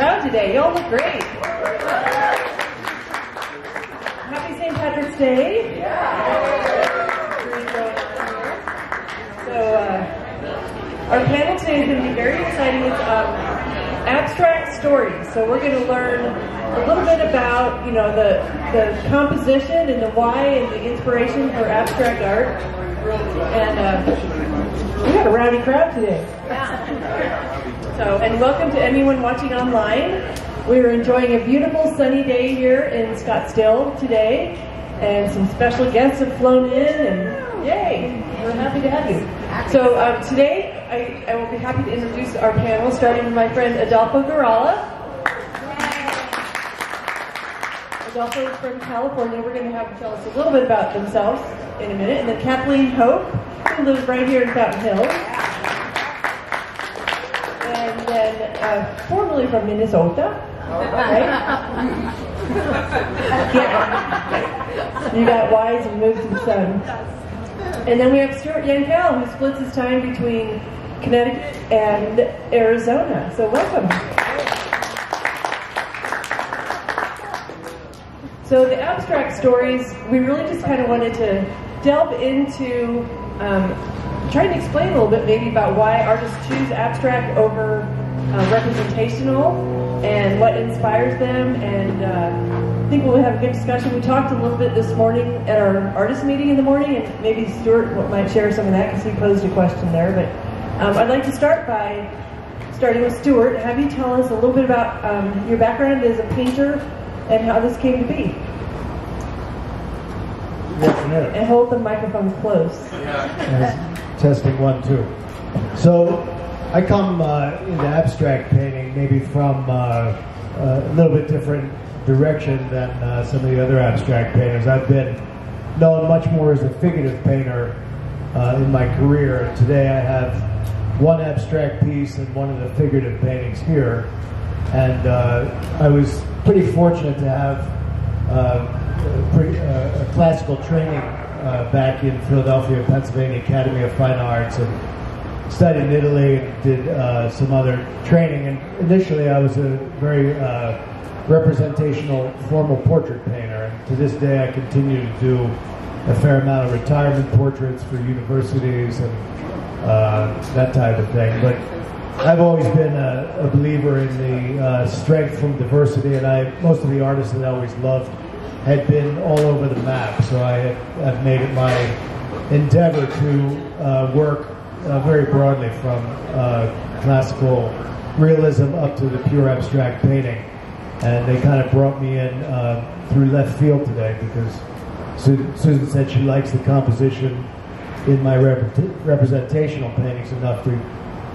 crowd today. Y'all look great. Happy St. Patrick's Day. So, uh, our panel today is going to be very exciting. It's um, abstract stories. So we're going to learn a little bit about, you know, the the composition and the why and the inspiration for abstract art. And uh, we got a rowdy crowd today. So, and welcome to anyone watching online. We are enjoying a beautiful sunny day here in Scottsdale today, and some special guests have flown in, and yay, we're happy to have you. So um, today, I, I will be happy to introduce our panel, starting with my friend Adolfo Girala. Adolfo is from California. We're going to have him tell us a little bit about themselves in a minute. And then Kathleen Hope, who lives right here in Fountain Hills. Uh, formerly from Minnesota. Right? yeah. You got wise and moves to the sun. And then we have Stuart Yankell, who splits his time between Connecticut and Arizona. So welcome. So the abstract stories, we really just kind of wanted to delve into um, trying to explain a little bit maybe about why artists choose abstract over uh, representational and what inspires them. And uh, I think we'll have a good discussion. We talked a little bit this morning at our artist meeting in the morning, and maybe Stuart might share some of that because he posed a question there. But um, I'd like to start by starting with Stuart. Have you tell us a little bit about um, your background as a painter and how this came to be. Yes, and hold the microphone close. Yes, testing one, two. So I come uh, into abstract painting maybe from uh, a little bit different direction than uh, some of the other abstract painters. I've been known much more as a figurative painter uh, in my career. Today I have one abstract piece and one of the figurative paintings here. And uh, I was pretty fortunate to have uh, pretty, a classical training back in Philadelphia, Pennsylvania Academy of Fine Arts, and studied in Italy and did uh, some other training. And initially, I was a very uh, representational formal portrait painter, and to this day, I continue to do a fair amount of retirement portraits for universities and that type of thing. But I've always been a, a believer in the uh, strength from diversity, and I most of the artists that I always loved had been all over the map. So I have, have made it my endeavor to uh, work uh, very broadly from uh, classical realism up to the pure abstract painting. And they kind of brought me in uh, through left field today because Susan, Susan said she likes the composition in my rep- representational paintings enough to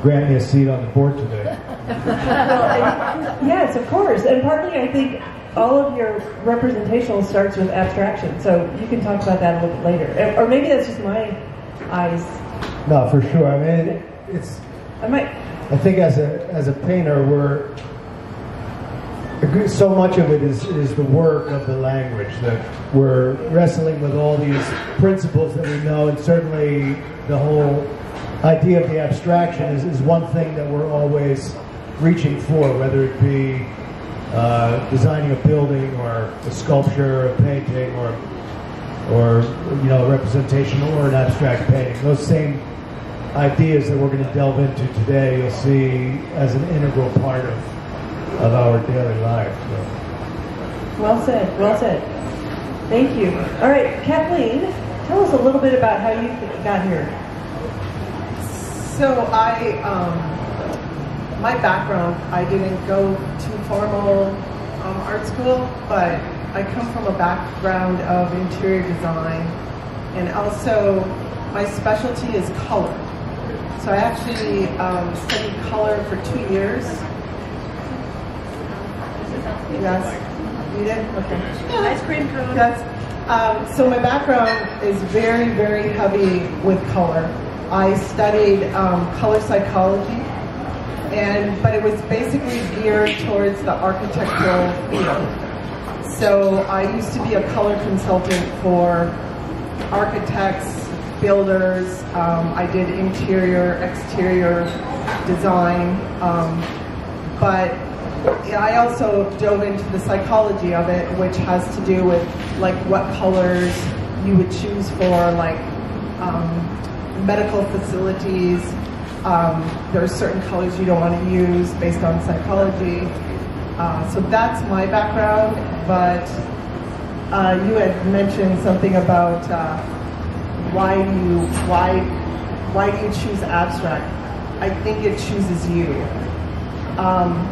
grant me a seat on the board today. well, yes, of course. And partly, I think all of your representational starts with abstraction. So you can talk about that a little bit later. Or maybe that's just my eyes. No, for sure. I mean, it's. I might. I think as a as a painter, we're so much of it is, is the work of the language that we're wrestling with all these principles that we know, and certainly the whole idea of the abstraction is, is one thing that we're always reaching for, whether it be uh, designing a building or a sculpture, or a painting, or or you know a representation or an abstract painting. Those same ideas that we're going to delve into today, you'll see as an integral part of of our daily life. So. Well said. Well said. Thank you. All right, Kathleen, tell us a little bit about how you got here. So I, um, my background, I didn't go to formal um, art school, but I come from a background of interior design, and also my specialty is color. So I actually um, studied color for two years Yes. You did? Okay. Ice cream cone. Yes. Um, so my background is very, very heavy with color. I studied um, color psychology, and but it was basically geared towards the architectural field. So I used to be a color consultant for architects, builders. Um, I did interior, exterior design, um, but I also dove into the psychology of it, which has to do with like what colors you would choose for like um, medical facilities. Um, there are certain colors you don't want to use based on psychology. Uh, so that's my background, but uh, you had mentioned something about uh, why do you why why do you choose abstract? I think it chooses you. Um,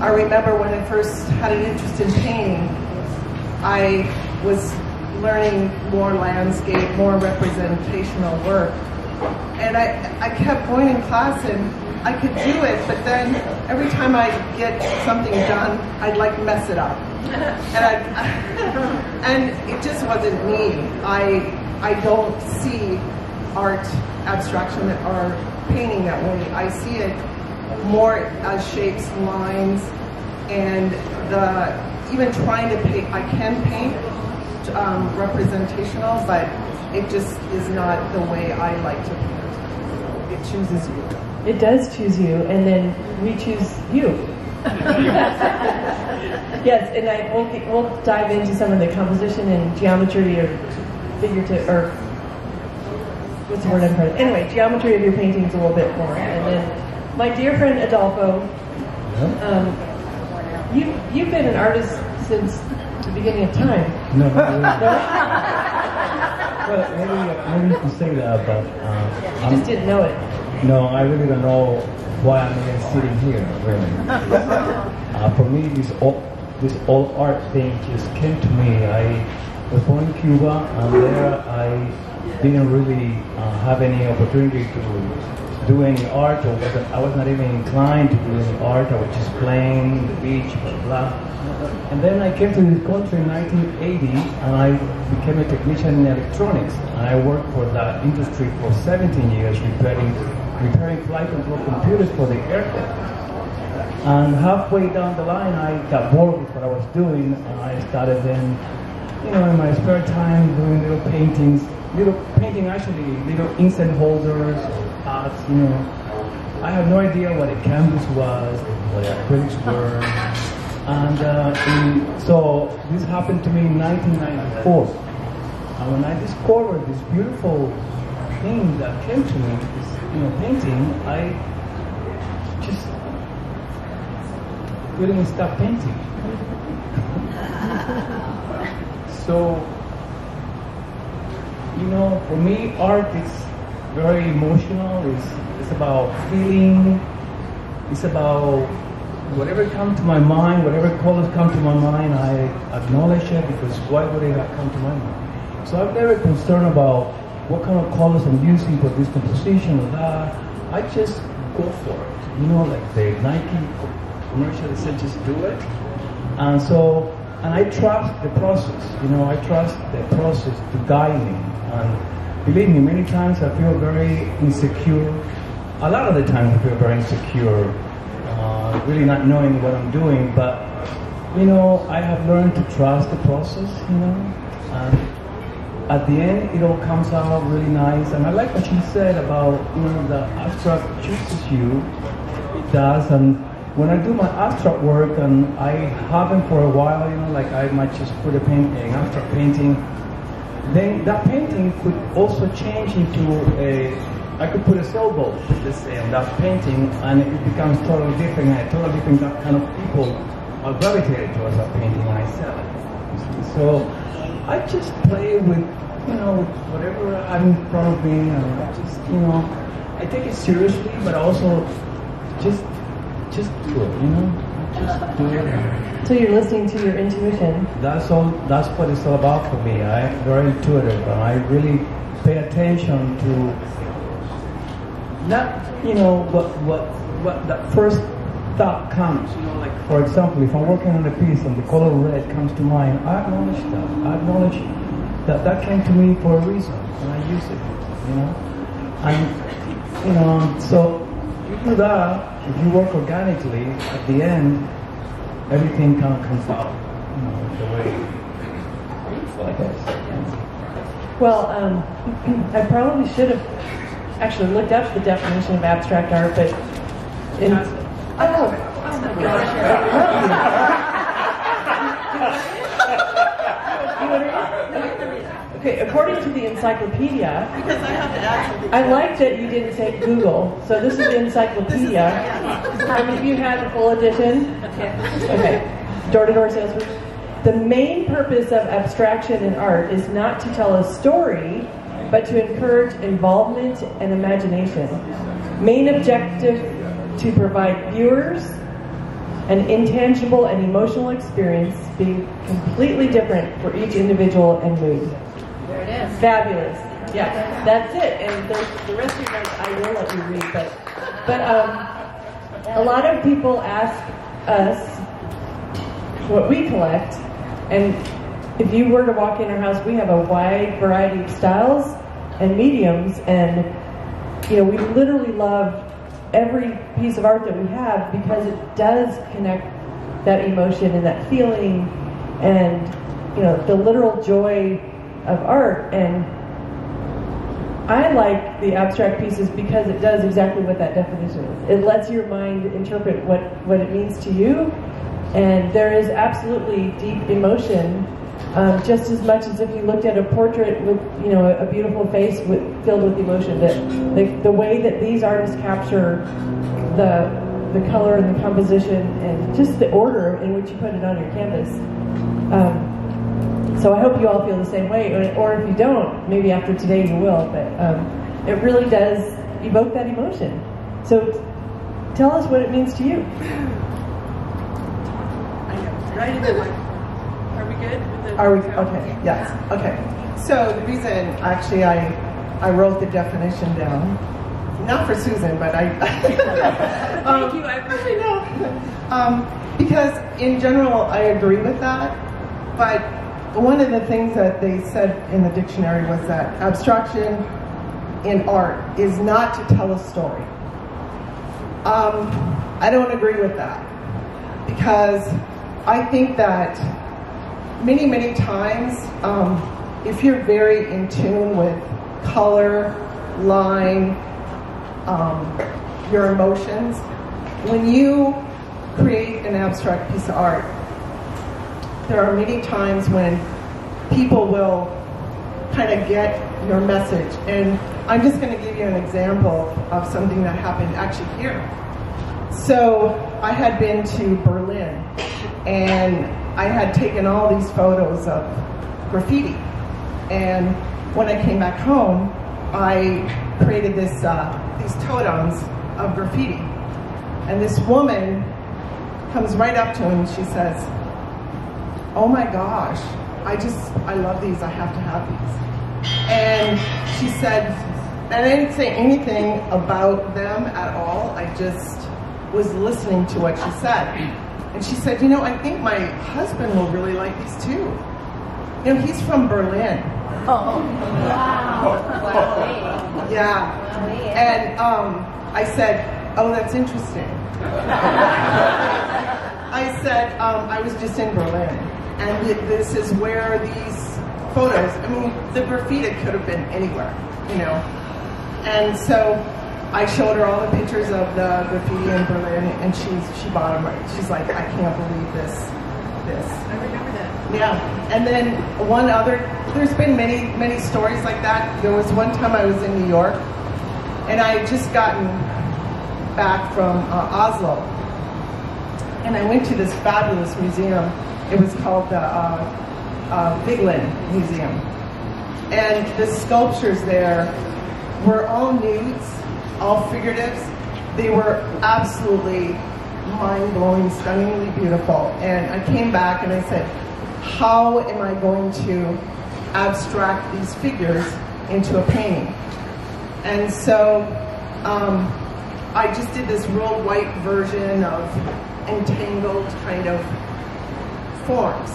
I remember when I first had an interest in painting, I was learning more landscape, more representational work. And I, I kept going in class and I could do it, but then every time I get something done, I'd like mess it up. And I, and it just wasn't me. I, I don't see art abstraction or painting that way. I see it more as shapes, lines, and the even trying to paint. I can paint um, representational, but it just is not the way I like to paint. It chooses you. It does choose you, and then we choose you. yes, and I we'll, we'll dive into some of the composition and geometry or figurative or what's the word I'm trying to anyway geometry of your paintings a little bit more, and then my dear friend Adolfo, um, you you've been an artist since the beginning of time. No, no, well, maybe, maybe you can say that, but uh, You I'm- just didn't know it. no, I really don't know why I'm even sitting here. Really, uh, for me, this all this all art thing just came to me. I was born in Cuba, and there I didn't really uh, have any opportunity to do any art, or was I was not even inclined to do any art. I was just playing the beach, blah blah. And then I came to this country in 1980, and I became a technician in electronics. And I worked for that industry for 17 years, repairing repairing flight control computers for the airport. And halfway down the line, I got bored with what I was doing, and I started then, you know, in my spare time doing little paintings, little painting actually, little incense holders, pots, you know. I had no idea what a canvas was, what acrylics were. And uh, in, so this happened to me in 1994. And when I discovered this beautiful thing that came to me, this you know, painting, I just couldn't stop painting. so, you know, for me, art is very emotional. It's, it's about feeling. It's about whatever comes to my mind, whatever colors come to my mind, I acknowledge it because why would it come to my mind? So I'm never concerned about what kind of colors I'm using for this composition or that. I just go for it. You know, like the Nike commercial that said just do it. And so, and I trust the process. You know, I trust the process to guide me. And believe me, many times I feel very insecure. A lot of the times I feel very insecure uh, really not knowing what I'm doing. But you know, I have learned to trust the process. You know, and at the end, it all comes out really nice. And I like what she said about you know the abstract chooses you. It does, and when I do my abstract work, and I haven't for a while, you know, like I might just put a painting, abstract painting. Then that painting could also change into a I could put a sailboat, let's say, on that painting, and it becomes totally different, and totally different that kind of people are gravitated towards that painting, and I sell it. So I just play with, you know, whatever I'm in front of me, and I just, you know, I take it seriously, but also just, just do it, you know, just do it. So you're listening to your intuition. That's all. That's what it's all about for me. I'm very intuitive, and I really pay attention to not, you know, what what what that first thought comes. You know, like for example, if I'm working on a piece and the color red comes to mind, I acknowledge that. I acknowledge that that came to me for a reason, and I use it. You know, and you know, so you do that. If you work organically, at the end, everything kind of comes out, you know, the way. Well, I guess. Well, um, I probably should have actually looked up the definition of abstract art, but in, oh, Okay, according to the encyclopedia, Because I have to add. I like that you didn't say Google. So this is the encyclopedia. I mean, you had the full edition. Okay, door-to-door salesman. The main purpose of abstraction in art is not to tell a story, but to encourage involvement and imagination. Main objective to provide viewers an intangible and emotional experience being completely different for each individual and mood. Is. Fabulous. Yeah, that's it. And there's the rest of you guys, I will let you read, but but um, a lot of people ask us what we collect, and if you were to walk in our house, we have a wide variety of styles and mediums, and you know we literally love every piece of art that we have because it does connect that emotion and that feeling and you know the literal joy of art and I like the abstract pieces because it does exactly what that definition is. It lets your mind interpret what, what it means to you, and there is absolutely deep emotion, um, just as much as if you looked at a portrait with you know a, beautiful face with, filled with emotion. That the, the way that these artists capture the the color and the composition and just the order in which you put it on your canvas. Um, so I hope you all feel the same way, or, or if you don't, maybe after today you will. But um, it really does evoke that emotion. So tell us what it means to you. I know. Right in the. Are we good? with the- Are we, okay, yes, okay. So the reason, actually, I, I wrote the definition down, not for Susan, but I. Thank you, I appreciate it. Um, because in general, I agree with that, but one of the things that they said in the dictionary was that abstraction in art is not to tell a story. Um, I don't agree with that because I think that many, many times, um, if you're very in tune with color, line, um, your emotions, when you create an abstract piece of art, there are many times when people will kind of get your message. And I'm just going to give you an example of something that happened actually here. So I had been to Berlin and I had taken all these photos of graffiti. And when I came back home, I created this uh, these totems of graffiti. And this woman comes right up to him and she says, "Oh my gosh, I just I love these. I have to have these." And she said, and I didn't say anything about them at all. I just was listening to what she said. And she said, "You know, I think my husband will really like these too. You know, he's from Berlin." Oh, wow. Yeah. And um, I said, oh, that's interesting. I said, um, I was just in Berlin, and th- this is where these photos, I mean, the graffiti could have been anywhere, you know. And so I showed her all the pictures of the graffiti in Berlin, and she's, she bought them right. She's like, I can't believe this, this. I remember that. Yeah, and then one other, there's been many, many stories like that. There was one time I was in New York, and I had just gotten back from uh, Oslo, and I went to this fabulous museum. It was called the uh, uh, Vigeland Museum, and the sculptures there were all nudes, all figuratives. They were absolutely mind-blowing, stunningly beautiful. And I came back and I said, how am I going to abstract these figures into a painting? And so um, I just did this real white version of entangled kind of forms.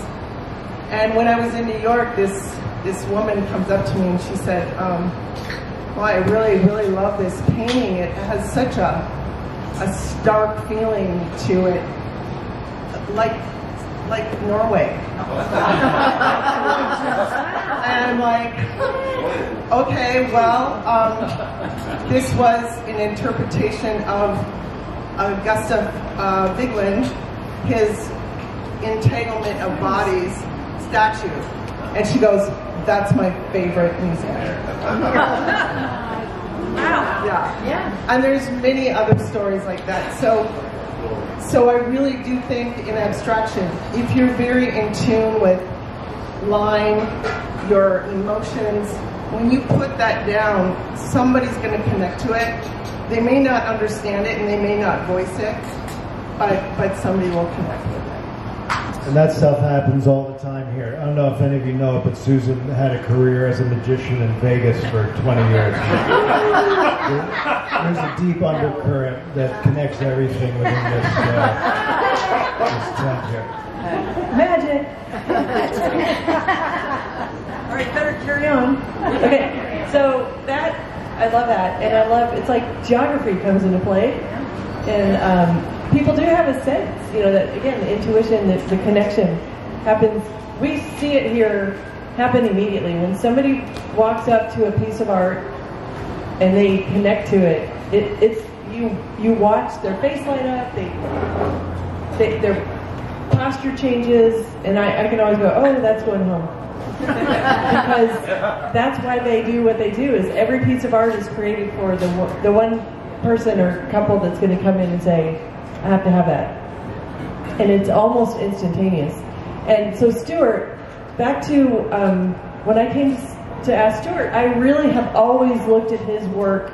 And when I was in New York, this this woman comes up to me and she said, um, "Well, I really, really love this painting. It has such a a stark feeling to it, like like Norway." and I'm like, "Okay, well, um, this was an interpretation of Gustav uh, his entanglement of bodies statue, and she goes, "That's my favorite music." Wow. Yeah. Yeah. And there's many other stories like that. So, so I really do think in abstraction, if you're very in tune with line, your emotions, when you put that down, somebody's going to connect to it. They may not understand it and they may not voice it, but but somebody will connect with it. And that stuff happens all the time here. I don't know if any of you know it, but Susan had a career as a magician in Vegas for 20 years. There's a deep undercurrent that connects everything within this, uh, this tent here. Magic. All right, better carry on. Okay, so that I love that, and I love it's like geography comes into play, and um, people do have a sense, you know, that again, the intuition, the, the connection happens. We see it here happen immediately when somebody walks up to a piece of art and they connect to it. it it's you you watch their face light up. They they, their posture changes, and I, I can always go, oh, that's going home. because that's why they do what they do. Is every piece of art is created for the the one person or couple that's going to come in and say, I have to have that, and it's almost instantaneous. And so Stuart, back to um, when I came to ask Stuart, I really have always looked at his work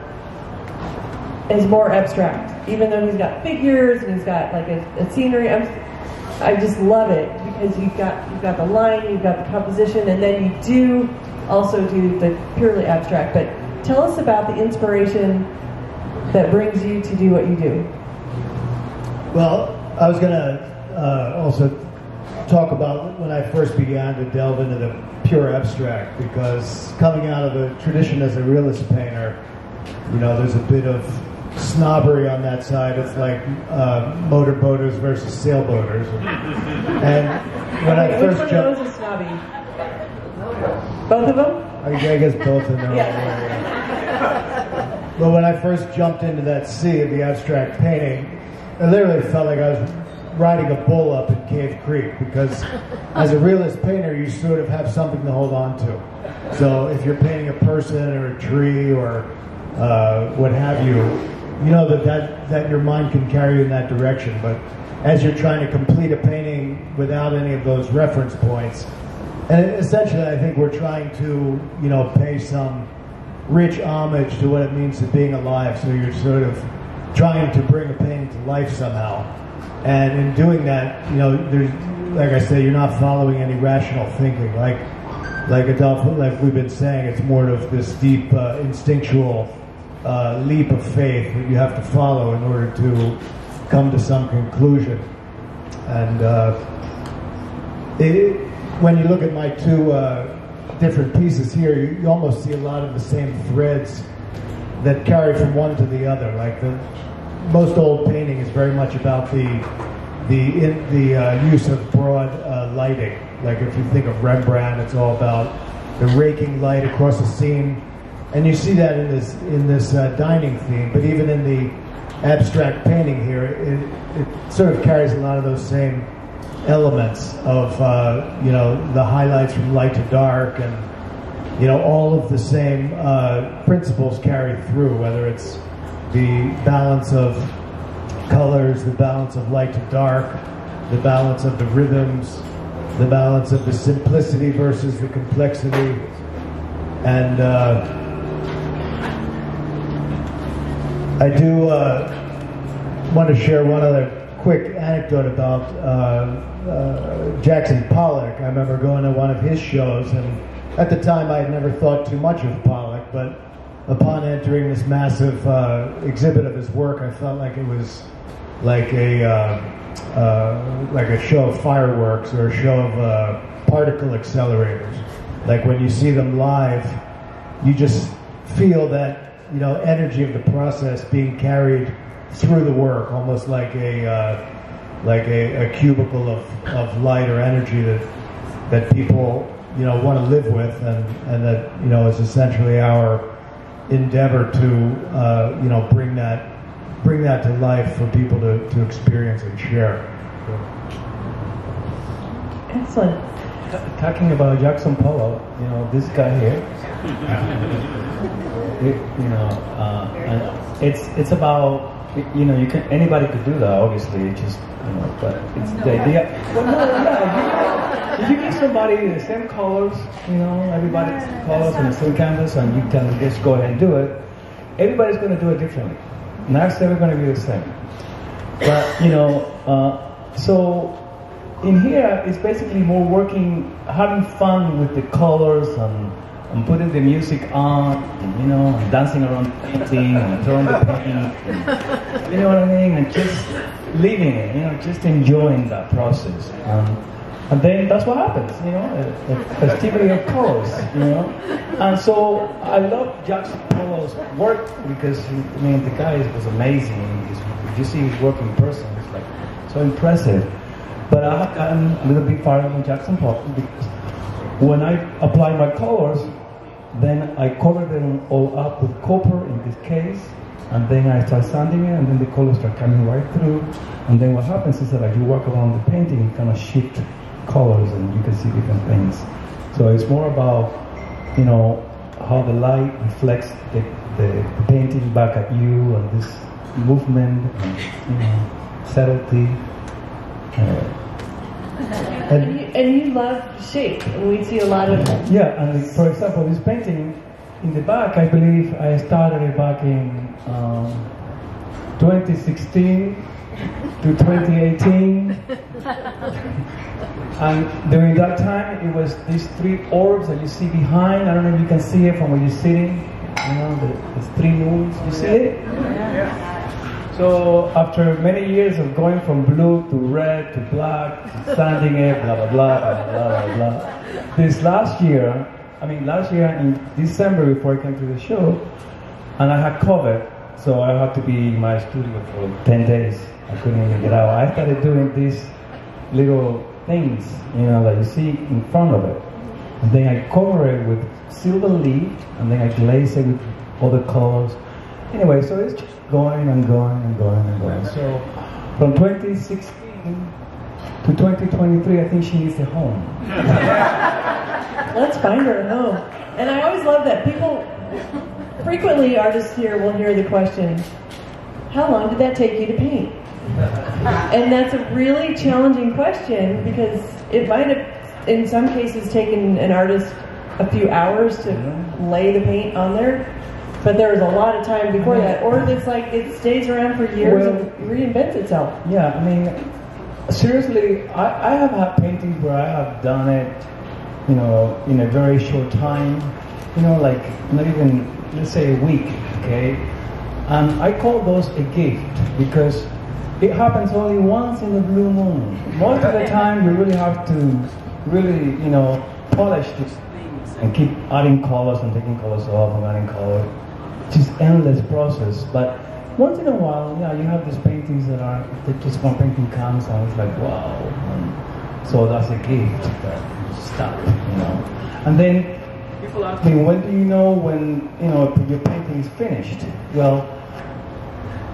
is more abstract. Even though he's got figures and he's got like a, a scenery, I'm, I just love it because you've got you've got the line, you've got the composition, and then you do also do the purely abstract. But tell us about the inspiration that brings you to do what you do. Well, I was going to uh, also talk about when I first began to delve into the pure abstract because coming out of the tradition as a realist painter, you know, there's a bit of snobbery on that side. It's like uh, motorboaters versus sailboaters. And when I Which first one of those is snobby? Both of them? I I guess both their own Yeah. But when I first jumped into that sea of the abstract painting, I literally felt like I was riding a bull up in Cave Creek because as a realist painter, you sort of have something to hold on to. So if you're painting a person or a tree or uh, what have you, you know that, that, that your mind can carry you in that direction. But as you're trying to complete a painting without any of those reference points, and essentially, I think we're trying to, you know, pay some rich homage to what it means to being alive. So you're sort of trying to bring a painting to life somehow. And in doing that, you know, there's, like I say, you're not following any rational thinking. Like, like Adolph, like we've been saying, it's more of this deep uh, instinctual uh, leap of faith that you have to follow in order to come to some conclusion. And uh, it, when you look at my two uh, different pieces here, you, you almost see a lot of the same threads that carry from one to the other. Like the most old painting is very much about the the in, the uh, use of broad uh, lighting. Like if you think of Rembrandt, it's all about the raking light across a scene, and you see that in this in this uh, dining theme. But even in the abstract painting here, it, it sort of carries a lot of those same elements of uh, you know the highlights from light to dark and you know all of the same uh, principles carry through whether it's the balance of colors the balance of light to dark the balance of the rhythms the balance of the simplicity versus the complexity and uh, I do uh, want to share one other quick anecdote about uh, uh, Jackson Pollock. I remember going to one of his shows, and at the time I had never thought too much of Pollock, but upon entering this massive uh, exhibit of his work, I felt like it was like a uh, uh, like a show of fireworks or a show of uh, particle accelerators. Like when you see them live, you just feel that you know energy of the process being carried through the work, almost like a uh, like a, a, cubicle of, of light or energy that that people you know want to live with, and and that you know is essentially our endeavor to uh, you know bring that bring that to life for people to, to experience and share. Excellent. Talking about Jackson Pollock, you know, this guy here, it, you know, uh, it's it's about you know you can anybody could do that obviously just you know but it's the idea. well no yeah if you give somebody the same colors you know everybody's colors on the same canvas and you tell them just go ahead and do it. Everybody's going to do it differently. Not ever going to be the same. But you know uh, so in here it's basically more working having fun with the colors and and putting the music on, and, you know, and dancing around painting and throwing the paint, you know what I mean, and just living it, you know, just enjoying that process. Um, and then that's what happens, you know, a, a festivity of colors, you know. And so I love Jackson Pollock's work because, I mean, the guy was amazing. He's, you see his work in person, it's like so impressive. But I have gotten a little bit far from Jackson Pollock because when I apply my colors, then I cover them all up with copper in this case, and then I start sanding it, and then the colors start coming right through. And then what happens is that as you walk around the painting, it kind of shift colors, and you can see different things. So it's more about, you know, how the light reflects the, the painting back at you, and this movement, and you know, subtlety. Uh, and, you, and you love shape, and we see a lot of. Yeah, and for example, this painting in the back, I believe I started it back in um, 2016 to 2018. and during that time, it was these three orbs that you see behind. I don't know if you can see it from where you're sitting. You know, the, the three moons. You see it? Yeah. So after many years of going from blue to red to black, to sanding it, blah blah blah blah blah blah blah. This last year, I mean last year in December before I came to the show, and I had COVID, so I had to be in my studio for 10 days. I couldn't even get out. I started doing these little things, you know, that you see in front of it. And then I cover it with silver leaf, and then I glaze it with other colors. Anyway, so it's just going and going and going and going. So from 2016 to 2023, I think she needs a home. Let's find her a home. And I always love that people, frequently artists here will hear the question, how long did that take you to paint? And that's a really challenging question because it might have, in some cases, taken an artist a few hours to mm-hmm. lay the paint on there but there's a lot of time before that, or it's like it stays around for years well, and reinvents itself. Yeah, I mean, seriously, I, I have had paintings where I have done it, you know, in a very short time, you know, like not even let's say a week, okay, and I call those a gift because it happens only once in the blue moon. Most of the time, you really have to really, you know, polish these things and keep adding colors and taking colors off and adding colors just endless process. But once in a while, yeah, you have these paintings that are that just one painting comes and it's like wow. And so that's a gift that you stop, you know. And then people ask me, when do you know when you know your painting is finished? Well,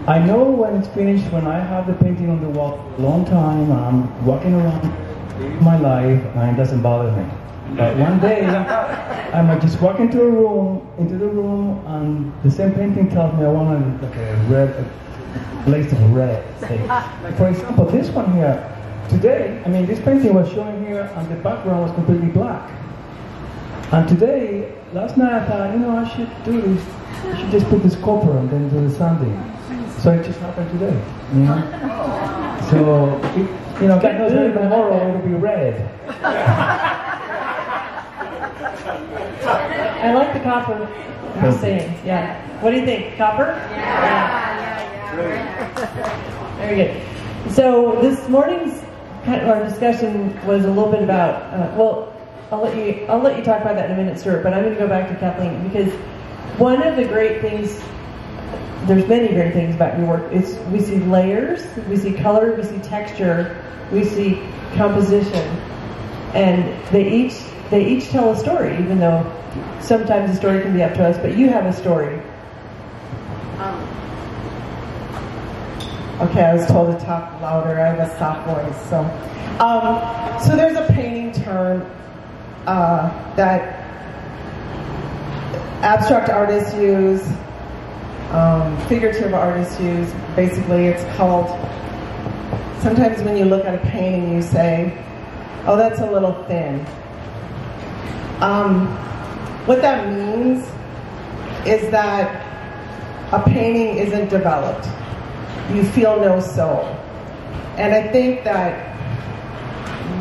I know when it's finished when I have the painting on the wall a long time I'm walking around my life and it doesn't bother me. But one day, I might just walk into a room, into the room, and the same painting tells me I want like a red, a blaze of red. Say, for example, this one here. Today, I mean, this painting was showing here, and the background was completely black. And today, last night, I thought, you know, I should do this. I should just put this copper and then do the sanding. So it just happened today, you know. So, it, you know, God knows tomorrow it'll be red. I like the copper. I'm saying, yeah. What do you think? Copper? Yeah. yeah. Very good. So this morning's kind of our discussion was a little bit about. Uh, well, I'll let you. I'll let you talk about that in a minute, Stuart. But I'm going to go back to Kathleen because one of the great things. There's many great things about your work. It's we see layers, we see color, we see texture, we see composition, and they each they each tell a story, even though sometimes the story can be up to us, but you have a story. Um, Okay, I was told to talk louder. I have a soft voice. So, um, so there's a painting term uh, that abstract artists use, um, figurative artists use. Basically, it's called. Sometimes when you look at a painting, you say, "Oh, that's a little thin." Um, what that means is that a painting isn't developed. You feel no soul. And I think that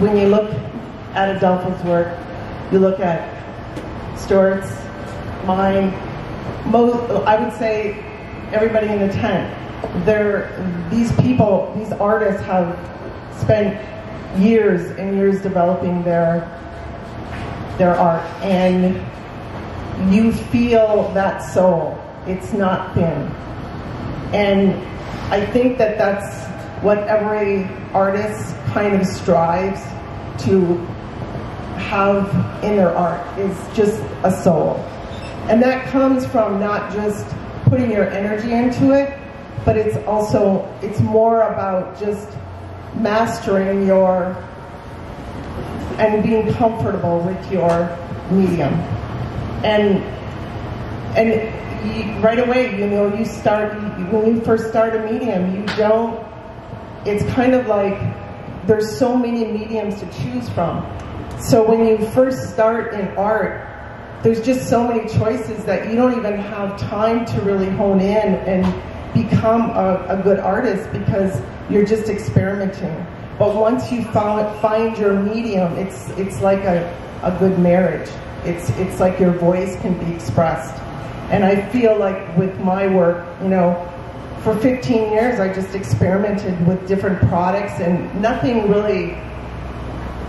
when you look at Adolfo's work, you look at Stuart's, mine, most, I would say everybody in the tent, they're, these people, these artists have spent years and years developing their, their art. And you feel that soul. It's not thin. And I think that that's what every artist kind of strives to have in their art is just a soul. And that comes from not just putting your energy into it, but it's also, it's more about just mastering your, and being comfortable with your medium. And, and you, right away, you know, you start, when you first start a medium, you don't, it's kind of like there's so many mediums to choose from. So when you first start in art, there's just so many choices that you don't even have time to really hone in and become a, a good artist because you're just experimenting. But once you found, find your medium, it's, it's like a, a good marriage. It's, it's like your voice can be expressed. And I feel like with my work, you know, for 15 years I just experimented with different products and nothing really,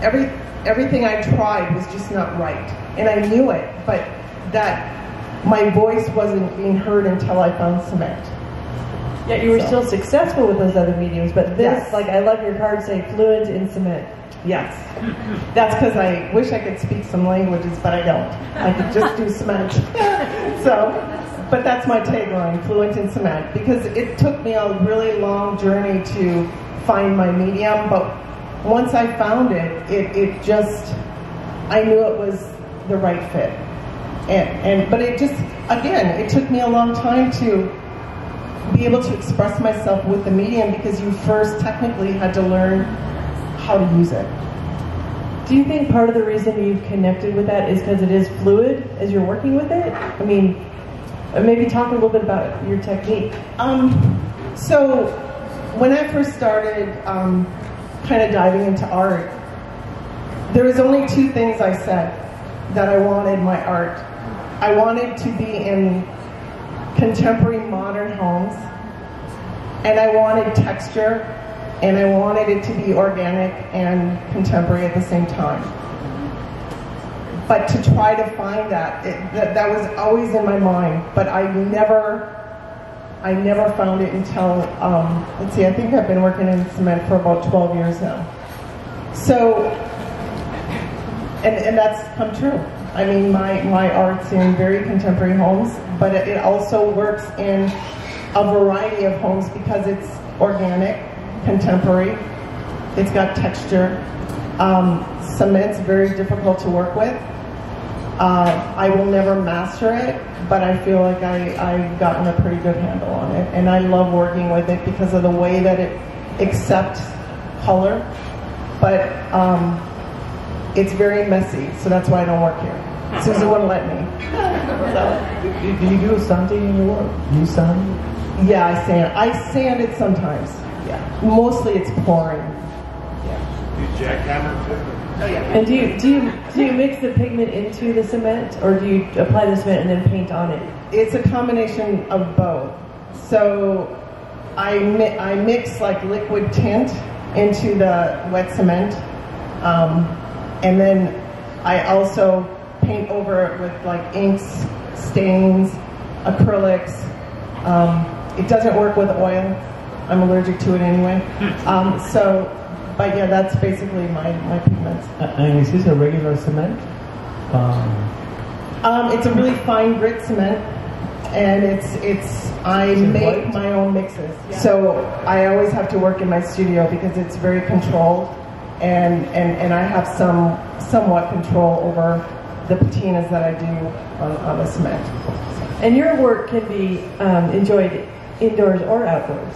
every, everything I tried was just not right. And I knew it, but that my voice wasn't being heard until I found cement. Yeah, you were So. still successful with those other mediums, but this, Yes. like, I love your card say fluent in cement. Yes. That's because I wish I could speak some languages, but I don't. I could just do cement. so, but that's my tagline, fluent in cement, because it took me a really long journey to find my medium, but once I found it, it, it just, I knew it was the right fit. And, and, but it just, again, it took me a long time to be able to express myself with the medium because you first technically had to learn how to use it. Do you think part of the reason you've connected with that is because it is fluid as you're working with it? I mean, uh, maybe talk a little bit about your technique. Um, so when I first started um, kind of diving into art, there was only two things I said that I wanted my art. I wanted to be in contemporary modern homes, and I wanted texture, and I wanted it to be organic and contemporary at the same time. But to try to find that, it, that, that was always in my mind, but I never I never found it until, um, let's see, I think I've been working in cement for about 12 years now. So, and, and that's come true. I mean, my, my art's in very contemporary homes, but it, it also works in a variety of homes because it's organic, contemporary, it's got texture. Um, cement's very difficult to work with. Uh, I will never master it, but I feel like I, I've gotten a pretty good handle on it. And I love working with it because of the way that it accepts color. But um, it's very messy, so that's why I don't work here. Susan wouldn't let me. So, Do, do you do sanding in your work? Do you sand? yeah, I sand. I sand it sometimes. Yeah. Mostly it's pouring. Yeah. Do You jackhammer too? And do you do you do you mix the pigment into the cement, or do you apply the cement and then paint on it? It's a combination of both. So I, mi- I mix like liquid tint into the wet cement. Um, and then I also paint over it with like inks, stains, acrylics. Um, it doesn't work with oil. I'm allergic to it anyway. Um, so, but yeah, that's basically my, my pigments. Uh, And is this a regular cement? Um, Um, it's a really fine grit cement. and it's it's I make my own mixes. So I always have to work in my studio because it's very controlled, and and, and I have some somewhat control over the patinas that I do on, on the cement. And your work can be um, enjoyed indoors or outdoors.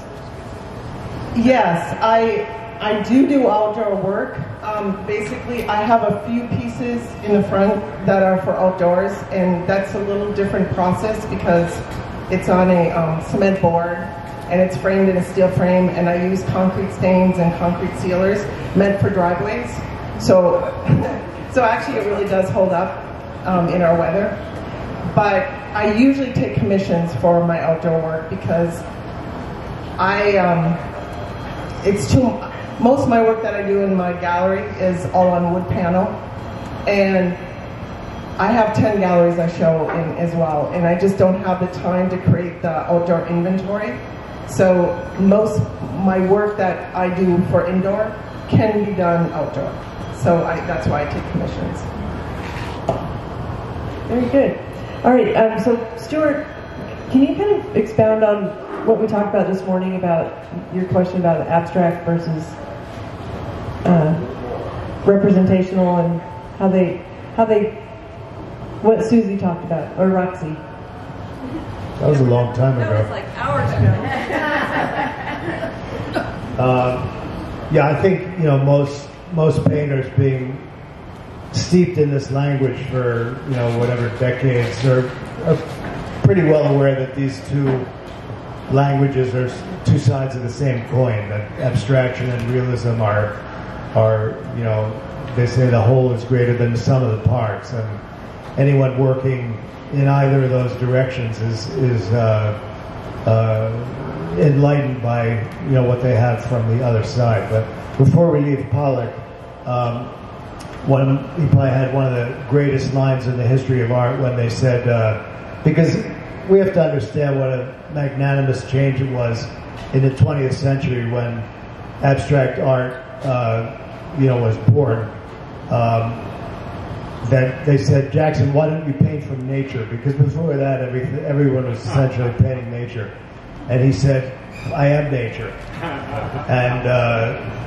Yes, I I do do outdoor work. Um, basically, I have a few pieces in the front that are for outdoors, and that's a little different process because it's on a um, cement board and it's framed in a steel frame, and I use concrete stains and concrete sealers meant for driveways. So, so actually, it really does hold up um, in our weather. But I usually take commissions for my outdoor work because I um, it's too most of my work that I do in my gallery is all on wood panel and I have 10 galleries I show in as well and I just don't have the time to create the outdoor inventory so most my work that I do for indoor can be done outdoor so I, that's why I take commissions. Very good. All right, um, so Stuart, can you kind of expound on what we talked about this morning about your question about abstract versus uh, representational and how they how they what Susie talked about or Roxy. That was a long time ago. That ago. was like hours ago. Uh, yeah, I think you know most most painters being steeped in this language for you know whatever decades are, are pretty well aware that these two languages are two sides of the same coin. That abstraction and realism are are you know they say the whole is greater than the sum of the parts, and anyone working in either of those directions is is uh, uh, enlightened by you know what they have from the other side. But before we leave Pollock, um, one he probably had one of the greatest lines in the history of art when they said uh, because we have to understand what a magnanimous change it was in the 20th century when abstract art uh, you know was born. Um, that they said, Jackson, why don't you paint from nature? Because before that, every, everyone was essentially painting nature. And he said, I am nature. And uh,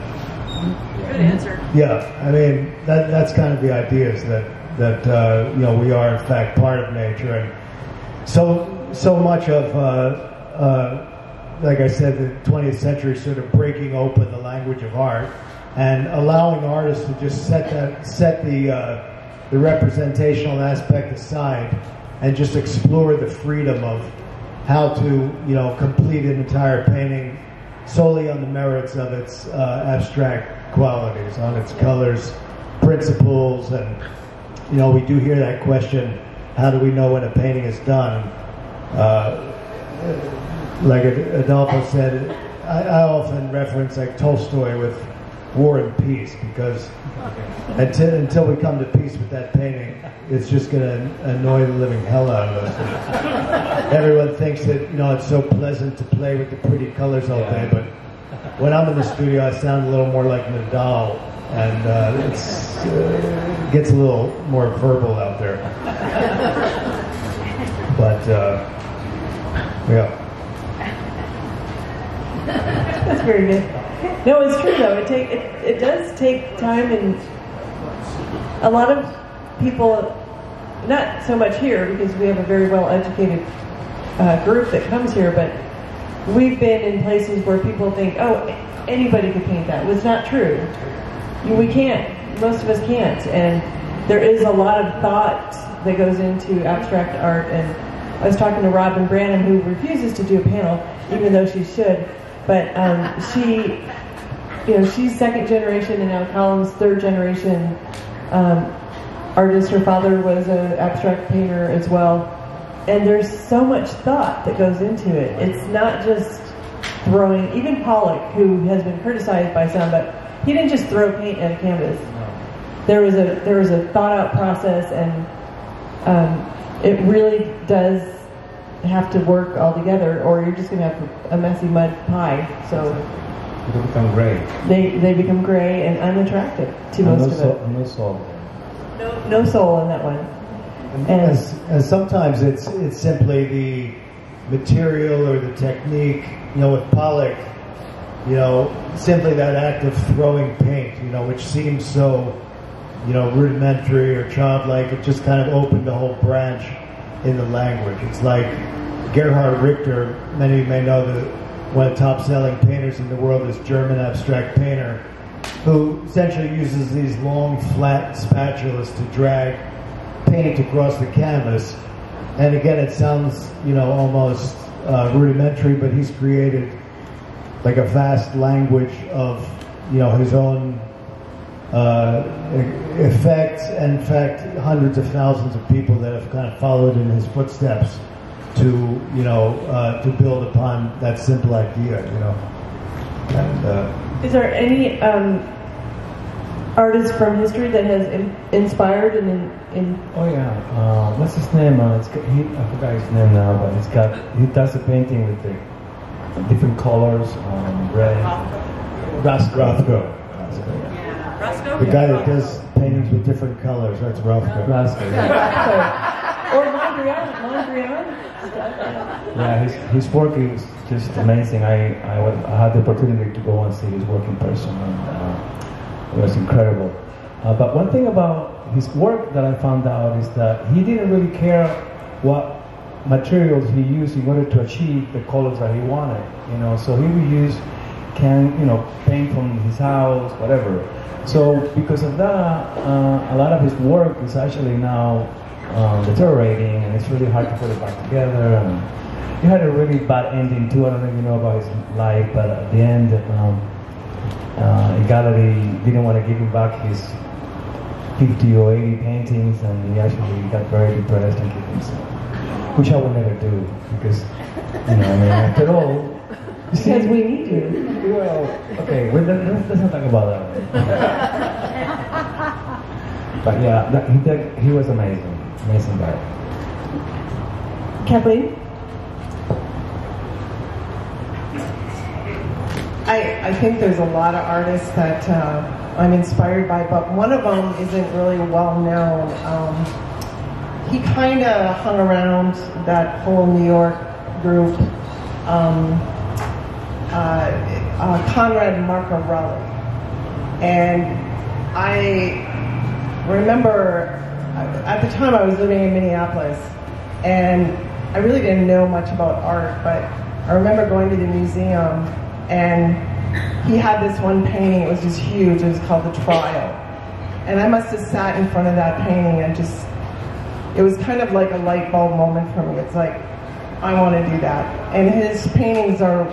Good answer. yeah, I mean that that's kind of the idea is that that uh, you know we are in fact part of nature, and so so much of uh, uh, like I said, the 20th century sort of breaking open the language of art and allowing artists to just set that set the uh, the representational aspect aside and just explore the freedom of how to you know complete an entire painting solely on the merits of its uh, abstract qualities, on its colors, principles, and you know we do hear that question: How do we know when a painting is done? Uh, like Ad- Adolfo said, I, I often reference like Tolstoy with War and Peace because until, until we come to peace with that painting, it's just going to annoy the living hell out of us. Everyone thinks that you know it's so pleasant to play with the pretty colors all day, but when I'm in the studio, I sound a little more like Nadal, and uh, uh, gets a little more verbal out there. But uh, yeah. That's very good. No, it's true though. It take it, it does take time and a lot of people not so much here because we have a very well educated uh, group that comes here, but we've been in places where people think, oh, anybody could paint that. Well, it's not true. We can't. Most of us can't. And there is a lot of thought that goes into abstract art. And I was talking to Robin Branham, who refuses to do a panel, even though she should. But um, she, you know, she's second generation, and now Colin's third generation um, artist. Her father was an abstract painter as well. And there's so much thought that goes into it. It's not just throwing, even Pollock, who has been criticized by some, but he didn't just throw paint at a canvas. There was a there was a thought out process, and um, it really does have to work all together, or you're just going to have a messy mud pie. So It'll become gray. they they become gray and unattractive to no, most of soul, it. no soul. No, no soul in that one. And, And- as, and sometimes it's it's simply the material or the technique. You know, with Pollock, you know, simply that act of throwing paint, you know, which seems so, you know, rudimentary or childlike, it just kind of opened a whole branch in the language. It's like Gerhard Richter, many of you may know that one of the top selling painters in the world is German abstract painter, who essentially uses these long flat spatulas to drag paint across the canvas. And again, it sounds, you know, almost uh, rudimentary, but he's created like a vast language of, you know, his own uh, effects. And in fact, hundreds of thousands of people that have kind of followed in his footsteps to, you know, uh, to build upon that simple idea, you know. And, uh, Is there any um, artist from history that has in, inspired and in, in Oh yeah, uh, what's his name? Uh, it's got, he, I forgot his name now, but he's got he does a painting with the different colors, um, red. Roscoe. Rothko. yeah. Roscoe? The guy that does paintings with different colors, that's Rothko. Roscoe. Yeah, or Mondrian, Mondrian. yeah his, his work is just amazing. I, I, wa- I had the opportunity to go and see his work in person, and uh, it was incredible. Uh, but one thing about his work that I found out is that he didn't really care what materials he used in order to achieve the colors that he wanted. You know, so he would use can you know paint from his house, whatever. So because of that, uh, a lot of his work is actually now um, deteriorating, and it's really hard to put it back together. And he had a really bad ending too. I don't know if you know about his life, but at the end, um, uh, gallery didn't want to give him back his 50 or 80 paintings, and he actually got very depressed and killed himself. Which I would never do because, you know, I mean, after all, Because we need you. well, okay, well, let, let's, let's not talk about that. but yeah, that, he, did, he was amazing, amazing guy. Kathleen? I, I think there's a lot of artists that uh, I'm inspired by, but one of them isn't really well known. Um, he kind of hung around that whole New York group, um, Conrad Marca-Relli. And I remember uh, at the time I was living in Minneapolis, and I really didn't know much about art, but I remember going to the museum and he had this one painting, it was just huge, it was called The Trial. And I must have sat in front of that painting and just, it was kind of like a light bulb moment for me. It's like, I want to do that. And his paintings are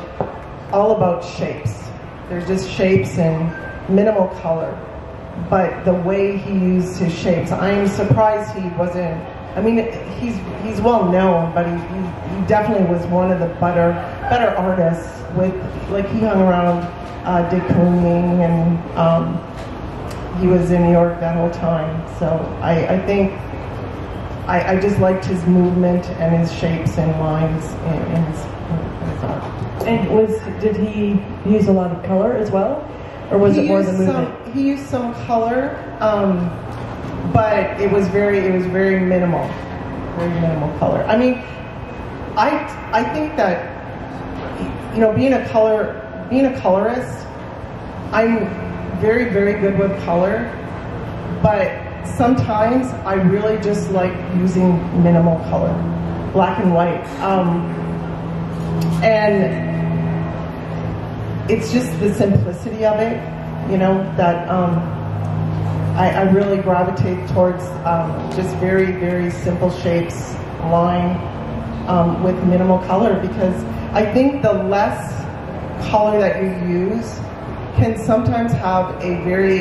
all about shapes. They're just shapes and minimal color. But the way he used his shapes, I'm surprised he wasn't, I mean, he's, he's well known, but he, he, he definitely was one of the better, better artists with, like he hung around uh, de Kooning and um, he was in New York that whole time. So I, I think I, I just liked his movement and his shapes and lines in, in, his, in his art. And was did he use a lot of color as well, or was he it more the movement? Some, he used some color, um, but it was very it was very minimal, very minimal color. I mean, I I think that you know being a color being a colorist, I'm very very good with color, but sometimes I really just like using minimal color, black and white, um, and it's just the simplicity of it, you know, that um, I, I really gravitate towards um, just very, very simple shapes, line um, with minimal color because I think the less color that you use can sometimes have a very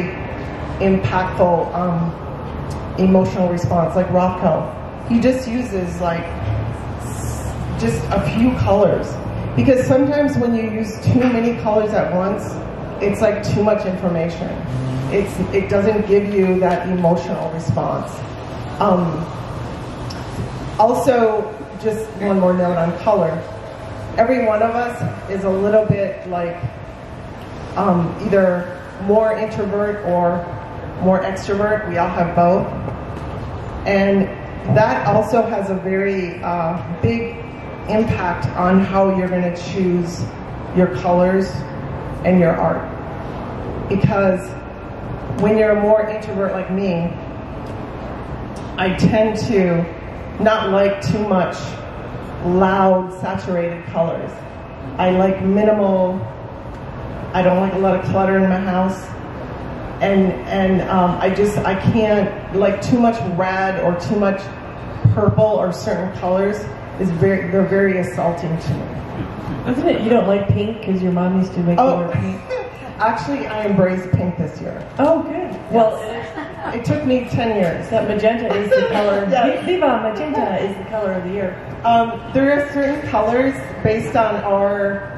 impactful um, emotional response. Like Rothko, he just uses like just a few colors because sometimes when you use too many colors at once, it's like too much information. It's it doesn't give you that emotional response. Um, also, just one more note on color. Every one of us is a little bit like um, either more introvert or more extrovert. We all have both. And that also has a very uh, big impact on how you're going to choose your colors and your art. Because when you're a more introvert like me, I tend to not like too much loud, saturated colors. I like minimal, I don't like a lot of clutter in my house. And, and um, I just, I can't, like too much red or too much purple or certain colors is very, they're very assaulting to me. Isn't it you don't like pink because your mom used to make you Oh, wear pink? actually, I embraced pink this year. Oh, good. Well, It took me 10 years. that magenta is the color. Yeah. Viva magenta is the color of the year. Um, there are certain colors based on our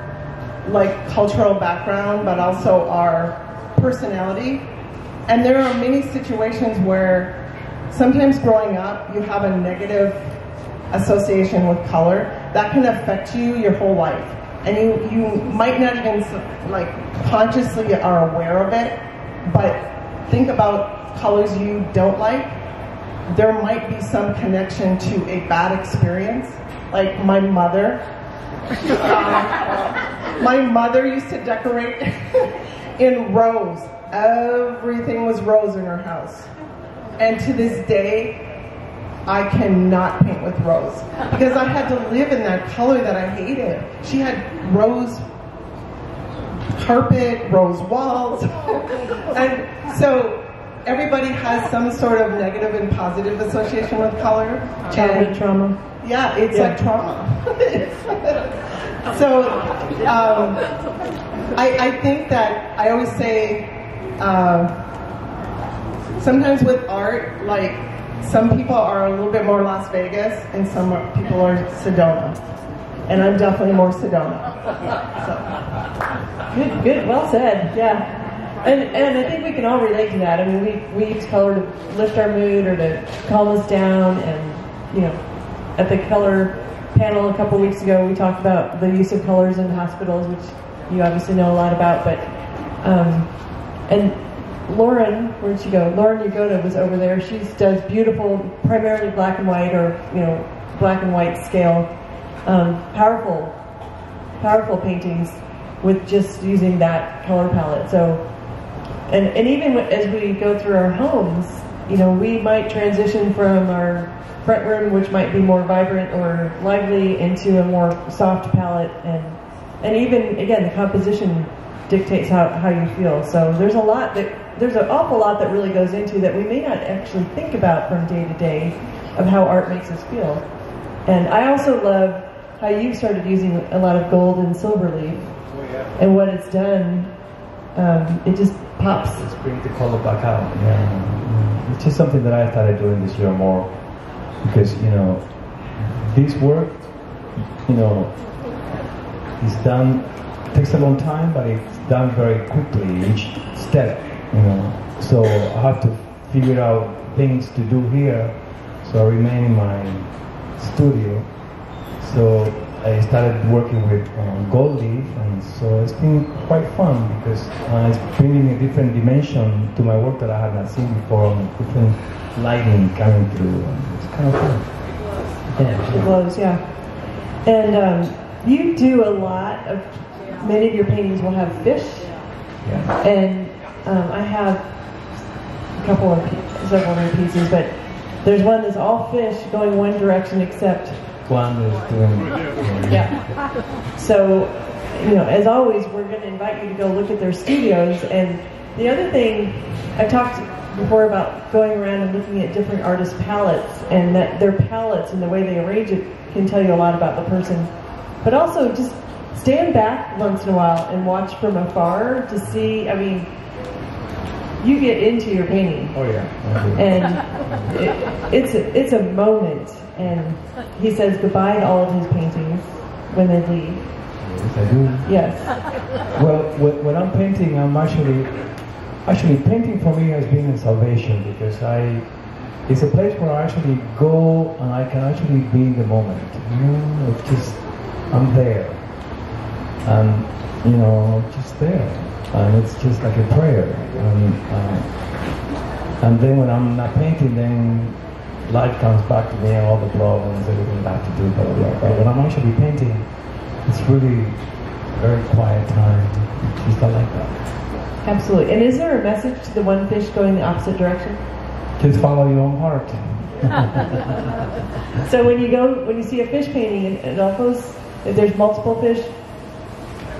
like cultural background, but also our personality. And there are many situations where sometimes growing up you have a negative association with color that can affect you your whole life, and you you might not even like consciously are aware of it, but think about colors you don't like there might be some connection to a bad experience. Like my mother. Um, my mother used to decorate in rose. Everything was rose in her house. And to this day, I cannot paint with rose because I had to live in that color that I hated. She had rose carpet, rose walls. and so everybody has some sort of negative and positive association with color. Childhood trauma. yeah, it's Yeah. like trauma. so um, I, I think that I always say uh, sometimes with art, like some people are a little bit more Las Vegas and some people are Sedona. And I'm definitely more Sedona. So. Good, good, well said. Yeah. And, and I think we can all relate to that. I mean, we, we use color to lift our mood or to calm us down. And, you know, at the color panel a couple weeks ago, we talked about the use of colors in hospitals, which you obviously know a lot about. But, um, and Lauren, where'd she go? Lauren Yagoda was over there. She does beautiful, primarily black and white or, you know, black and white scale, um, powerful, powerful paintings with just using that color palette. So, and, and even as we go through our homes, you know, we might transition from our front room, which might be more vibrant or lively, into a more soft palette. And, and even, again, the composition dictates how, how you feel. So there's a lot that, there's an awful lot that really goes into that we may not actually think about from day to day of how art makes us feel. And I also love how you've started using a lot of gold and silver leaf and what it's done, um, it just pops. Let's bring the color back out. Yeah. It's just something that I started doing this year more because, you know, this work, you know, is done, takes a long time, but it's done very quickly, each step, you know. So I have to figure out things to do here. So I remain in my studio. So I started working with um, gold leaf, and so it's been quite fun because uh, it's bringing a different dimension to my work that I had not seen before, and different lighting coming through. And it's kind of fun. It Yeah. glows, yeah. And um, you do a lot of, many of your paintings will have fish, yeah. and um, I have a couple of, several other pieces, but there's one that's all fish going one direction except One is doing. Yeah. So, you know, as always, we're going to invite you to go look at their studios. And the other thing, I talked before about going around and looking at different artists' palettes, and that their palettes and the way they arrange it can tell you a lot about the person. But also, just stand back once in a while and watch from afar to see. I mean, you get into your painting Oh yeah. And it, it's a, it's a moment. And he says goodbye to all of his paintings when they leave. Yes, I do. Yes, Well, when, when I'm painting, I'm actually, actually painting for me has been a salvation because I, it's a place where I actually go and I can actually be in the moment. You know, it's just, I'm there, and you know, just there, and it's just like a prayer. And, uh, and then when I'm not painting, then life comes back to me and all the problems, everything I have to do. But yeah, but when I'm actually painting, it's really very quiet time. Just I like that. Absolutely. And is there a message to the one fish going the opposite direction? Just follow your own heart. So when you go, when you see a fish painting in Adolfo's, if there's multiple fish,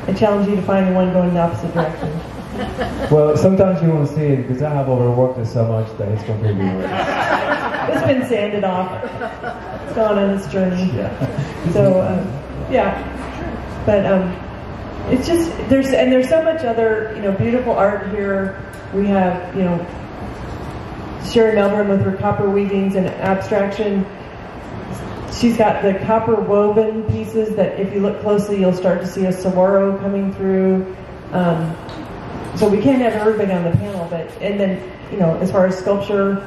I challenge you to find the one going the opposite direction. well, sometimes you won't see it because I have overworked it so much that it's completely erased. It's been sanded off. It's gone on its journey. Yeah. So um, yeah, but um, it's just there's and there's so much other you know beautiful art here. We have you know Sherry Melbourne with her copper weavings and abstraction. She's got the copper woven pieces that if you look closely you'll start to see a saguaro coming through. Um, so we can't have everybody on the panel, but and then you know as far as sculpture,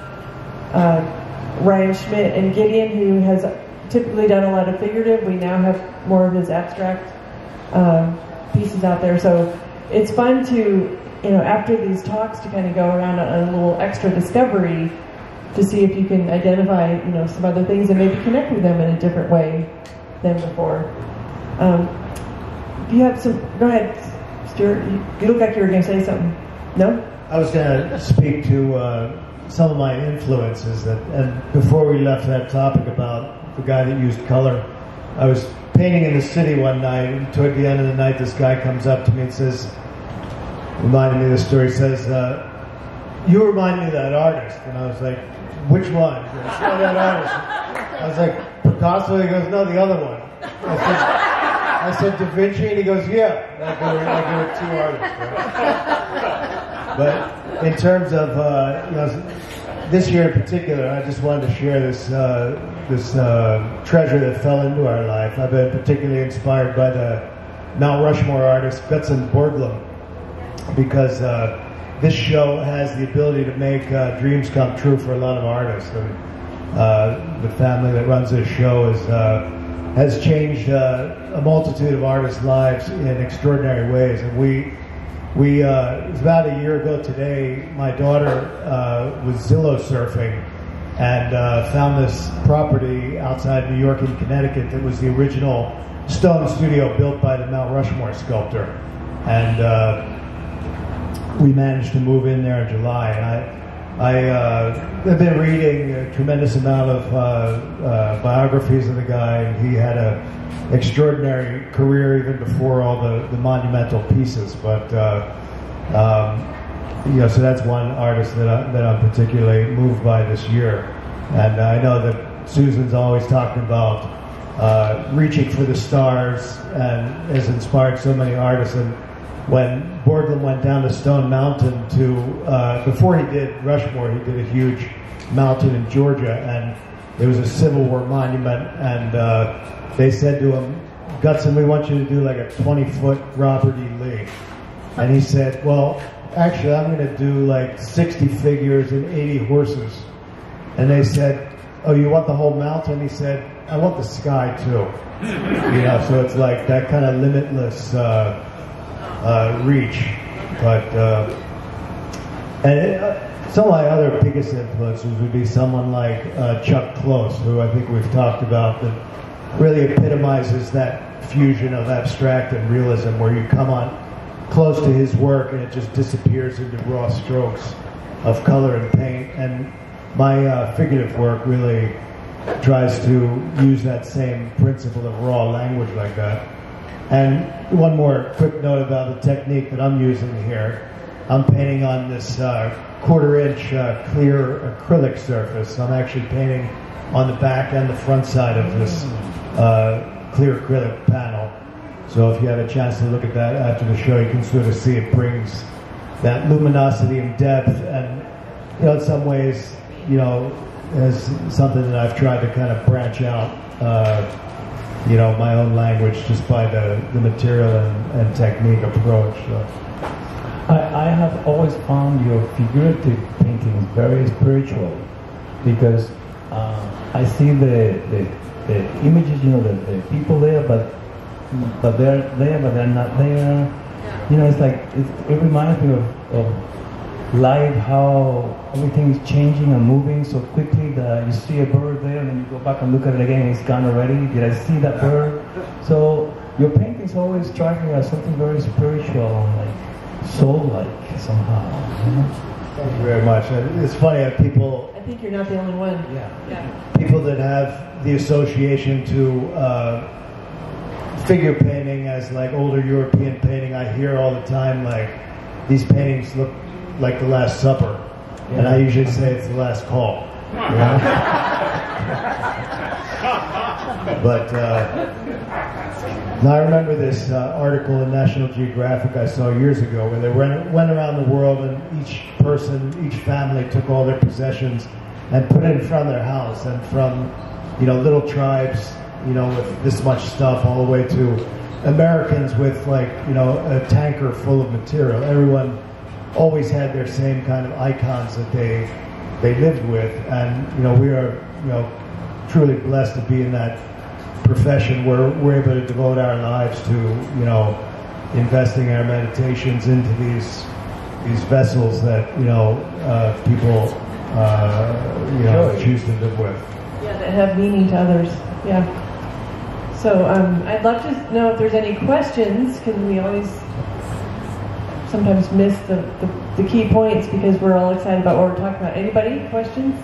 uh, Ryan Schmidt and Gideon, who has typically done a lot of figurative, we now have more of his abstract uh, pieces out there. So it's fun to you know after these talks to kind of go around on a little extra discovery to see if you can identify you know some other things and maybe connect with them in a different way than before. Um, you have some. Go ahead, Stuart. You, you look like you were going to say something. No. I was going to speak to uh, some of my influences that, and before we left that topic about the guy that used color, I was painting in the city one night, and toward the end of the night, this guy comes up to me and says, reminded me of the story, says, uh, you remind me of that artist. And I was like, which one? That artist. I was like, Picasso? He goes, no, the other one. I said, I said, Da Vinci? And he goes, yeah. Like there were, two artists. Right? But in terms of, uh, you know, this year in particular, I just wanted to share this uh, this uh, treasure that fell into our life. I've been particularly inspired by the Mount Rushmore artist Gutzon Borglum because uh, this show has the ability to make uh, dreams come true for a lot of artists. And uh, the family that runs this show is, uh, has changed uh, a multitude of artists' lives in extraordinary ways. And we, we uh, it was about a year ago today, my daughter uh, was Zillow surfing and uh, found this property outside New York in Connecticut that was the original stone studio built by the Mount Rushmore sculptor. And uh, we managed to move in there in July. And I, I uh, have been reading a tremendous amount of uh, uh, biographies of the guy. He had an extraordinary career even before all the, the monumental pieces. But uh, um, you know, so that's one artist that, I, that I'm particularly moved by this year. And I know that Susan's always talking about uh, reaching for the stars and has inspired so many artists. And when Borglum went down to Stone Mountain to, uh, before he did Rushmore, he did a huge mountain in Georgia, and there was a Civil War monument, and uh, they said to him, Gutzon, we want you to do like a 20 foot Robert E. Lee. And he said, well, actually, I'm going to do like 60 figures and 80 horses. And they said, oh, you want the whole mountain? He said, I want the sky too. You know, so it's like that kind of limitless uh, uh, reach. But uh, and it, uh, some of my other biggest influences would be someone like uh, Chuck Close, who I think we've talked about, that really epitomizes that fusion of abstract and realism, where you come on close to his work and it just disappears into raw strokes of color and paint. And my uh, figurative work really tries to use that same principle of raw language like that. And one more quick note about the technique that I'm using here. I'm painting on this uh, quarter inch uh, clear acrylic surface. I'm actually painting on the back and the front side of this uh, clear acrylic panel. So if you have a chance to look at that after the show, you can sort of see it brings that luminosity and depth. And, you know, in some ways, you know, as something that I've tried to kind of branch out, uh, you know, my own language just by the, the material and, and technique approach. So. I, I have always found your figurative paintings very spiritual because uh, I see the, the, the images, you know, the, the people there, but but they're there, but they're not there. You know, it's like it, it reminds me of, of life, how everything is changing and moving so quickly that you see a bird there and then you go back and look at it again and it's gone already. Did I see that bird? So your paintings always strike me as something very spiritual and like soul-like somehow. You know? Thank you very much. It's funny that people. I think you're not the only one. Yeah. Yeah. People that have the association to uh, figure painting as like older European painting, I hear all the time like these paintings look like the Last Supper, yeah. and I usually say it's the Last Call. but uh, now I remember this uh, article in National Geographic I saw years ago where they went, went around the world and each person, each family took all their possessions and put it in front of their house, and from you know little tribes, you know, with this much stuff, all the way to Americans with like you know a tanker full of material. Everyone always had their same kind of icons that they they lived with, and you know we are you know truly blessed to be in that profession where we're able to devote our lives to you know investing our meditations into these these vessels that you know uh, people uh, you know choose to live with. Yeah, that have meaning to others. Yeah. So um, I'd love to know if there's any questions because we always sometimes miss the, the, the, key points because we're all excited about what we're talking about. Anybody? Questions?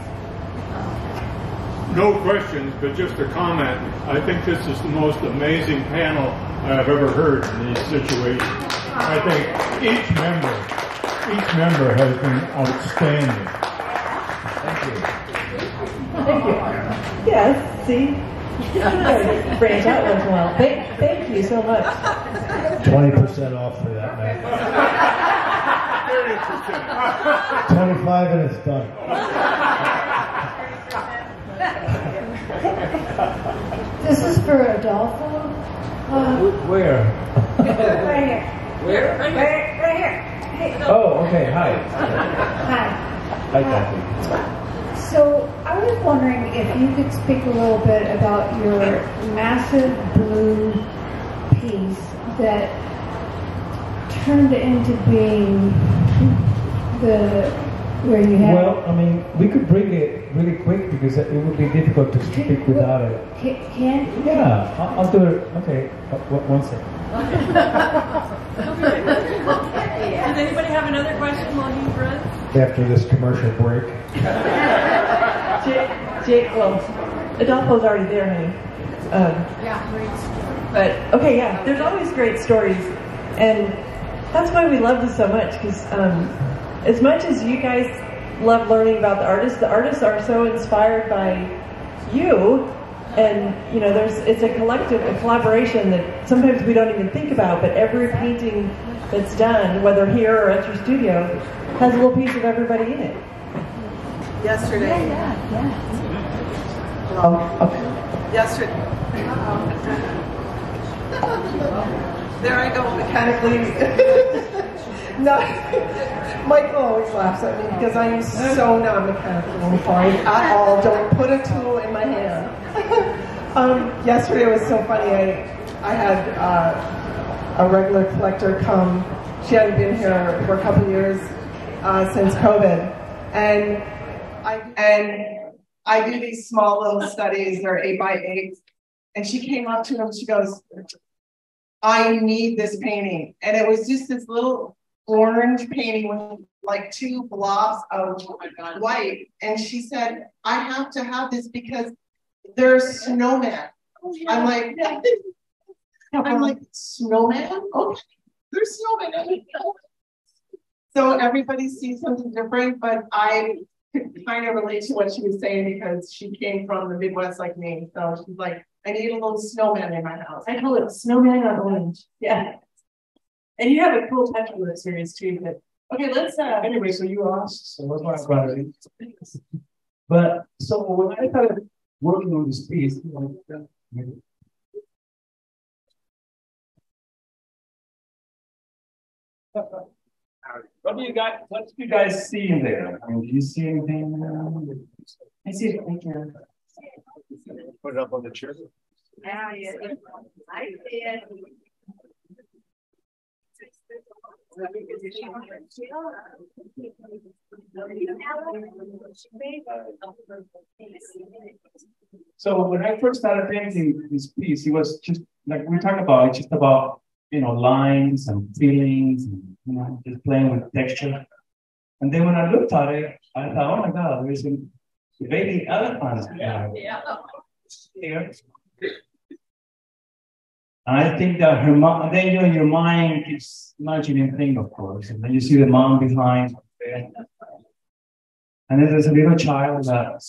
No questions, but just a comment. I think this is the most amazing panel I've ever heard in these situations. I think each member, each member has been outstanding. Thank you. Thank you. Yes, see? branch out once in a while. Thank, thank you so much. 20% off for that, man. 25 and it's done. this is for Adolfo. Uh, Where? right here. Where? Right, right, right here. Hey. Oh, okay. Hi. Hi. Hi, Kathy. So I was wondering if you could speak a little bit about your massive blue piece that turned into being the where you have. Well, I mean, we could bring it really quick because it would be difficult to speak without it. Can, can Yeah, I'll, I'll do it. Okay, one second. Does anybody have another question while he runs? After this commercial break. Jake, Jake, well, Adolfo's already there, honey. Um, yeah, great. But okay, yeah, there's always great stories, and that's why we love this so much. Because um, as much as you guys love learning about the artists, the artists are so inspired by you, and you know, there's it's a collective, a collaboration that sometimes we don't even think about. But every painting that's done, whether here or at your studio, has a little piece of everybody in it. Yesterday. Yeah, yeah, yeah. Oh, okay. Yesterday. There I go mechanically. no, Michael always laughs at me because I am so not mechanical at all. Don't put a tool in my hand. um, yesterday was so funny. I I had uh, a regular collector come. She hadn't been here for a couple years uh, since COVID, and I and I do these small little studies. They're eight by eight, and she came up to him. She goes, "I need this painting," and it was just this little orange painting with like two blobs of oh white. And she said, "I have to have this because there's snowman." Oh, I'm like, I'm like snowman. Okay, there's snowman. So everybody sees something different, but I could kind of relate to what she was saying because she came from the Midwest like me. So she's like, I need a little snowman in my house. I call it snowman on orange. Yeah. And you have a cool touch with the series too. But okay, let's. Uh, anyway, so you asked, so what's my quality? But so when I started working on this piece, what do you guys? What do you guys see in there? I mean, do you see anything? I see it right here. Put it up on the chair. So when I first started painting this piece, it was just like we talked about, it's just about you know lines and feelings, and, you know, just playing with texture. And then when I looked at it, I thought, oh my God, there's a baby elephant uh, here. I think that her mom, then you know, your mind keeps imagining things, of course, and then you see the mom behind. And then there's a little child that,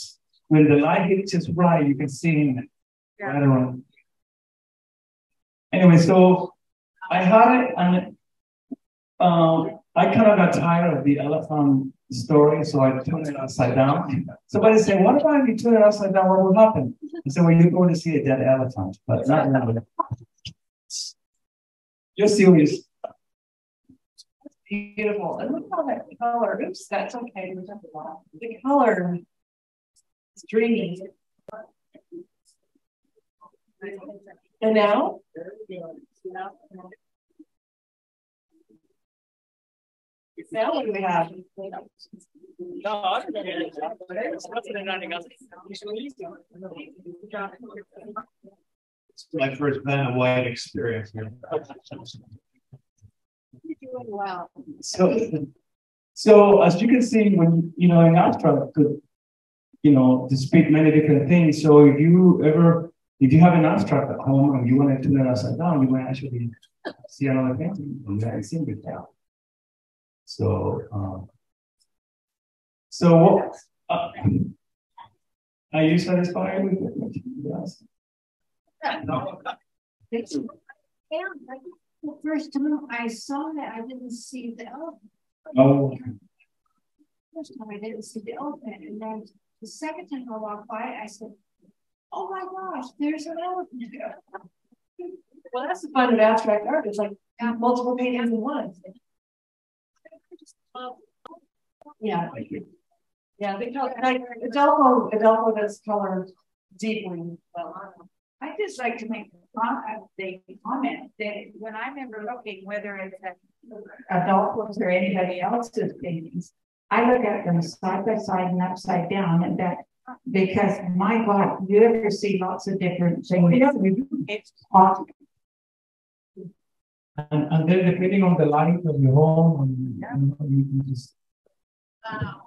when the light hits just right, you can see him yeah. right around. Anyway, so I had it, and um, I kind of got tired of the elephant story, so I turn it upside down. Somebody said, What about if you turn it upside down? What will happen? I said, Well, you're going to see a dead elephant, but not really. You're serious. Beautiful. And look how that color, oops, that's okay. The color is dreamy. And now? My first Vanna White experience here. Wow. So, so as you can see, when you know, in abstract could, you know, speak many different things. So if you ever, if you have an abstract at home and you want to turn it upside down, you might actually see another painting and then see it down. So, um, so what? Uh, are you satisfied with it? Yes. No. The first time I saw that, I didn't see the elephant. Oh. First time I didn't see the elephant, and then the second time I walked by, I said, "Oh my gosh, there's an elephant!" Well, that's the fun of abstract art. It's like multiple paintings in one. Yeah. Yeah, the color, like Adolfo, Adolfo does color deeply. Well, I just like to make the comment that when I remember looking, whether it's Adolfo's or anybody else's paintings, I look at them side by side and upside down, and that because my God, you ever see lots of different oh, things. It's awesome. And, and then depending on the light of your home, and, yeah. you, you can just. Wow.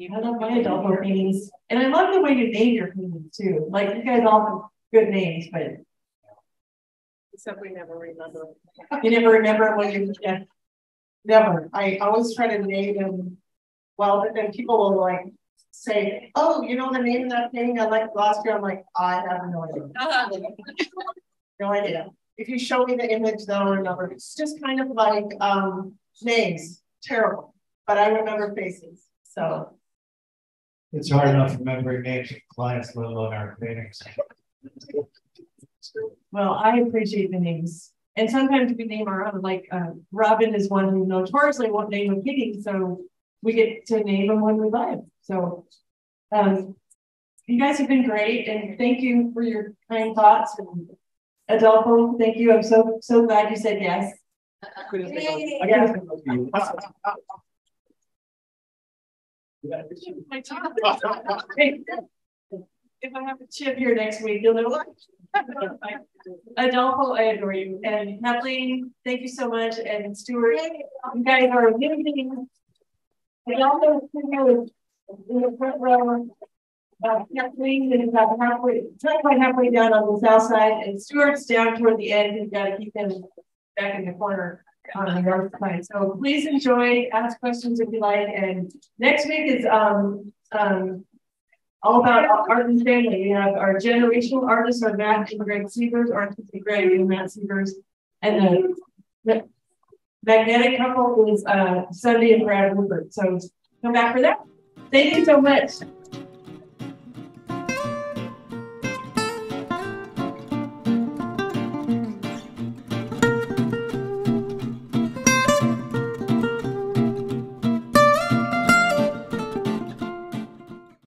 I love my Adolfo paintings. And I love the way you name your paintings too. Like you guys all have good names, but except we never remember. You never remember what you yeah. Never. I always try to name them well, but then people will like say, Oh, you know the name of that painting I liked last year? I'm like, I have no idea. no idea. If you show me the image, then I'll remember. It's just kind of like um, names. Terrible. But I remember faces. So it's hard enough remembering names of clients, let alone our paintings. Well, I appreciate the names. And sometimes we name our own, like uh, Robin is one who notoriously won't name a painting, so we get to name them when we buy them. So um, you guys have been great, and thank you for your kind thoughts. And Adolfo, thank you. I'm so so glad you said yes. if I have a chip here next week, you'll know. Adolfo, I adore you. And Kathleen, thank you so much. And Stuart, you guys are amazing. Adolfo is in the front row. Uh, Kathleen is about halfway, not quite halfway down on the south side, and Stuart's down toward the end. You've got to keep him back in the corner on the north side. So please enjoy, ask questions if you like. And next week is um, um, all about art and family. We have our generational artists our Matt and Greg Sievers, artistic Greg and Matt Sievers. And the, the magnetic couple is uh, Sunday and Brad Rupert. So come back for that. Thank you so much.